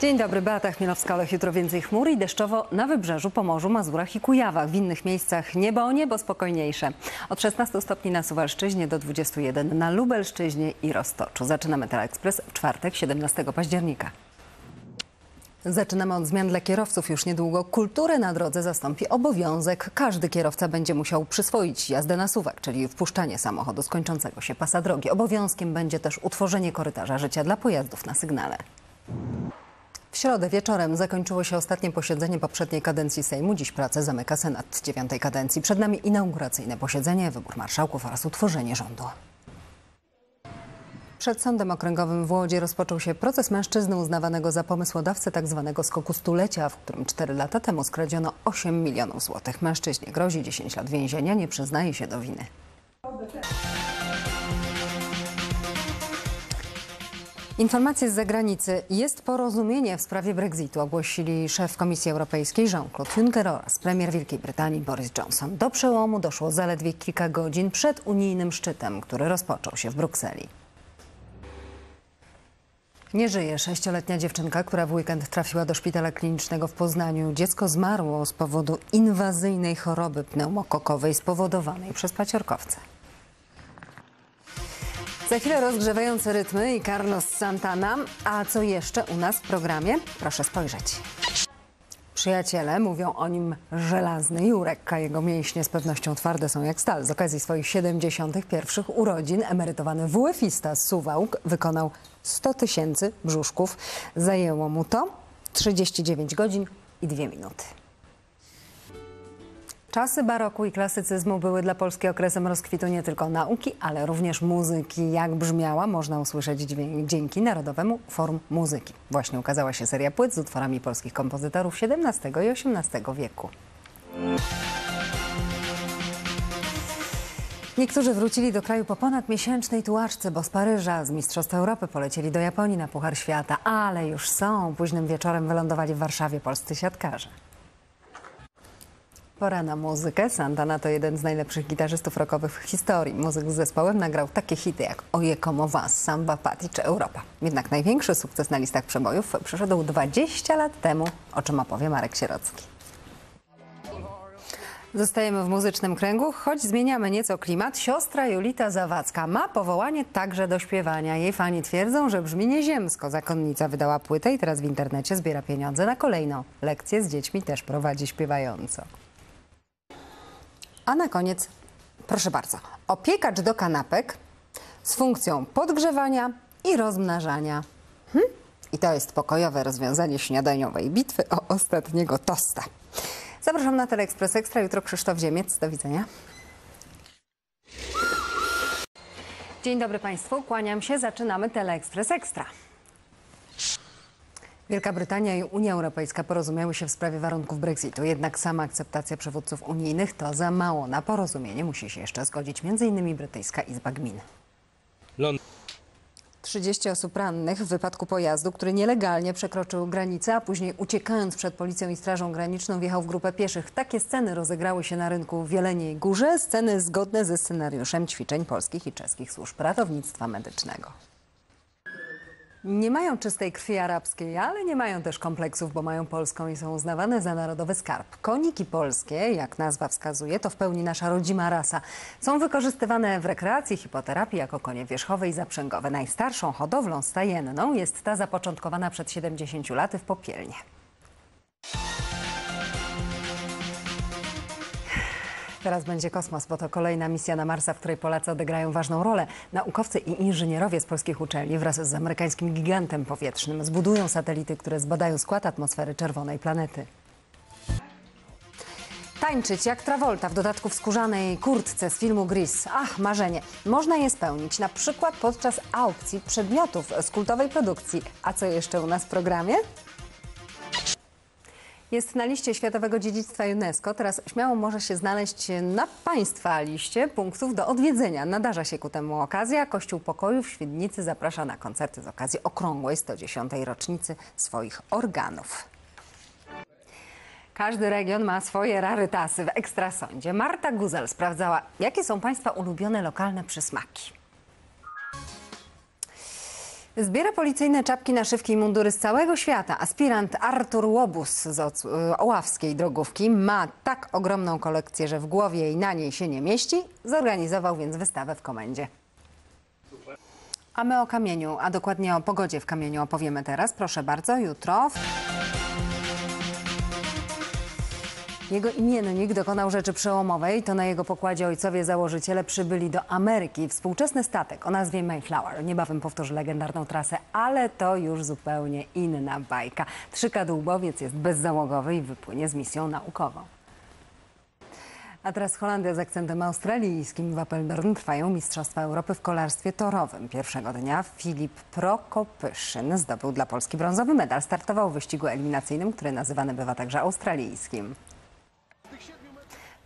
Dzień dobry, Beata Chmielowska-Olech. Jutro więcej chmur i deszczowo na Wybrzeżu, Pomorzu, Mazurach i Kujawach. W innych miejscach niebo o niebo spokojniejsze. Od 16 stopni na Suwalszczyźnie do 21 na Lubelszczyźnie i Roztoczu. Zaczynamy Teleekspres w czwartek, 17 października. Zaczynamy od zmian dla kierowców. Już niedługo kulturę na drodze zastąpi obowiązek. Każdy kierowca będzie musiał przyswoić jazdę na suwak, czyli wpuszczanie samochodu z kończącego się pasa drogi. Obowiązkiem będzie też utworzenie korytarza życia dla pojazdów na sygnale. W środę wieczorem zakończyło się ostatnie posiedzenie poprzedniej kadencji Sejmu. Dziś pracę zamyka Senat dziewiątej kadencji. Przed nami inauguracyjne posiedzenie, wybór marszałków oraz utworzenie rządu. Przed Sądem Okręgowym w Łodzi rozpoczął się proces mężczyzny uznawanego za pomysłodawcę tzw. skoku stulecia, w którym 4 lata temu skradziono 8 milionów złotych. Mężczyźnie grozi 10 lat więzienia, nie przyznaje się do winy. Informacje z zagranicy. Jest porozumienie w sprawie Brexitu, ogłosili szef Komisji Europejskiej Jean-Claude Juncker oraz premier Wielkiej Brytanii Boris Johnson. Do przełomu doszło zaledwie kilka godzin przed unijnym szczytem, który rozpoczął się w Brukseli. Nie żyje sześcioletnia dziewczynka, która w weekend trafiła do szpitala klinicznego w Poznaniu. Dziecko zmarło z powodu inwazyjnej choroby pneumokokowej spowodowanej przez paciorkowce. Za chwilę rozgrzewające rytmy i Carlos Santana. A co jeszcze u nas w programie? Proszę spojrzeć. Przyjaciele mówią o nim żelazny Jurek, a jego mięśnie z pewnością twarde są jak stal. Z okazji swoich 71 urodzin emerytowany WF-ista Suwałk wykonał 100 tysięcy brzuszków. Zajęło mu to 39 godzin i 2 minuty. Czasy baroku i klasycyzmu były dla Polski okresem rozkwitu nie tylko nauki, ale również muzyki. Jak brzmiała, można usłyszeć dzięki Narodowemu Forum Muzyki. Właśnie ukazała się seria płyt z utworami polskich kompozytorów XVII i XVIII wieku. Niektórzy wrócili do kraju po ponad miesięcznej tułaczce, bo z Paryża, z Mistrzostw Europy polecieli do Japonii na Puchar Świata, ale już są. Późnym wieczorem wylądowali w Warszawie polscy siatkarze. Pora na muzykę. Santana to jeden z najlepszych gitarzystów rockowych w historii. Muzyk z zespołem nagrał takie hity jak Oje como vas, Samba Party czy Europa. Jednak największy sukces na listach przebojów przyszedł 20 lat temu, o czym opowie Marek Sierocki. Zostajemy w muzycznym kręgu, choć zmieniamy nieco klimat. Siostra Julita Zawadzka ma powołanie także do śpiewania. Jej fani twierdzą, że brzmi nieziemsko. Zakonnica wydała płytę i teraz w internecie zbiera pieniądze na kolejną. Lekcje z dziećmi też prowadzi śpiewająco. A na koniec, proszę bardzo, opiekacz do kanapek z funkcją podgrzewania i rozmnażania. Hm? I to jest pokojowe rozwiązanie śniadaniowej bitwy o ostatniego tosta. Zapraszam na Teleekspres Ekstra. Jutro Krzysztof Ziemiec. Do widzenia. Dzień dobry Państwu. Kłaniam się. Zaczynamy Teleekspres Ekstra. Wielka Brytania i Unia Europejska porozumiały się w sprawie warunków Brexitu. Jednak sama akceptacja przywódców unijnych to za mało. Na porozumienie musi się jeszcze zgodzić m.in. brytyjska Izba Gmin. Lond- 30 osób rannych w wypadku pojazdu, który nielegalnie przekroczył granicę, a później uciekając przed policją i strażą graniczną wjechał w grupę pieszych. Takie sceny rozegrały się na rynku w Jeleniej Górze. Sceny zgodne ze scenariuszem ćwiczeń polskich i czeskich służb ratownictwa medycznego. Nie mają czystej krwi arabskiej, ale nie mają też kompleksów, bo mają polską i są uznawane za narodowy skarb. Koniki polskie, jak nazwa wskazuje, to w pełni nasza rodzima rasa. Są wykorzystywane w rekreacji, hipoterapii jako konie wierzchowe i zaprzęgowe. Najstarszą hodowlą stajenną jest ta zapoczątkowana przed 70 laty w Popielnie. Teraz będzie kosmos, bo to kolejna misja na Marsa, w której Polacy odegrają ważną rolę. Naukowcy i inżynierowie z polskich uczelni wraz z amerykańskim gigantem powietrznym zbudują satelity, które zbadają skład atmosfery czerwonej planety. Tańczyć jak Travolta, w dodatku w skórzanej kurtce z filmu Grease. Ach, marzenie. Można je spełnić, na przykład podczas aukcji przedmiotów z kultowej produkcji. A co jeszcze u nas w programie? Jest na liście Światowego Dziedzictwa UNESCO. Teraz śmiało może się znaleźć na Państwa liście punktów do odwiedzenia. Nadarza się ku temu okazja. Kościół Pokoju w Świdnicy zaprasza na koncerty z okazji okrągłej 110. rocznicy swoich organów. Każdy region ma swoje rarytasy w ekstrasądzie. Marta Guzel sprawdzała, jakie są Państwa ulubione lokalne przysmaki. Zbiera policyjne czapki, naszywki i mundury z całego świata. Aspirant Artur Łobuz z Oławskiej Drogówki ma tak ogromną kolekcję, że w głowie i na niej się nie mieści. Zorganizował więc wystawę w komendzie. A my o kamieniu, a dokładnie o pogodzie w kamieniu opowiemy teraz. Proszę bardzo, jutro. Jego imiennik dokonał rzeczy przełomowej. To na jego pokładzie ojcowie założyciele przybyli do Ameryki. Współczesny statek o nazwie Mayflower. Niebawem powtórzy legendarną trasę, ale to już zupełnie inna bajka. Trzykadłubowiec jest bezzałogowy i wypłynie z misją naukową. A teraz Holandia z akcentem australijskim. W Apeldoorn trwają Mistrzostwa Europy w kolarstwie torowym. Pierwszego dnia Filip Prokopyszyn zdobył dla Polski brązowy medal. Startował w wyścigu eliminacyjnym, który nazywany bywa także australijskim.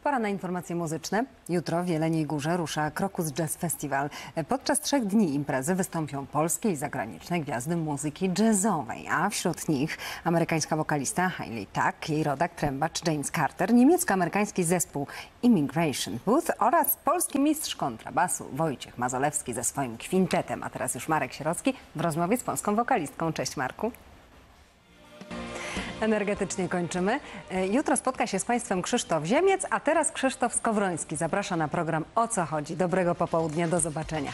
Pora na informacje muzyczne. Jutro w Jeleniej Górze rusza Krokus Jazz Festival. Podczas trzech dni imprezy wystąpią polskie i zagraniczne gwiazdy muzyki jazzowej, a wśród nich amerykańska wokalista Hailey Tuck, jej rodak trębacz James Carter, niemiecko-amerykański zespół Immigration Booth oraz polski mistrz kontrabasu Wojciech Mazolewski ze swoim kwintetem. A teraz już Marek Sierocki w rozmowie z polską wokalistką. Cześć Marku. Energetycznie kończymy. E, Jutro spotka się z Państwem Krzysztof Ziemiec, a teraz Krzysztof Skowroński zaprasza na program O co chodzi. Dobrego popołudnia, do zobaczenia.